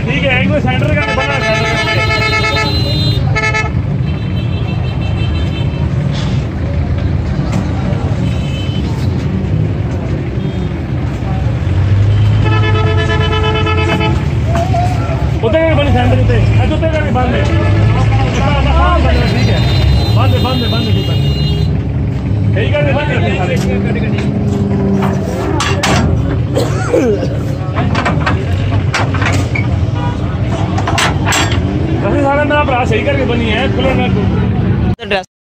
ठीक है एक सेंटर का बनी सैंडल ते अजूते का भी बंद है ठीक है बंद है बंद है बंद है ठीक है बंद है सारे मेरा भरा सही करके बनी है खुला ना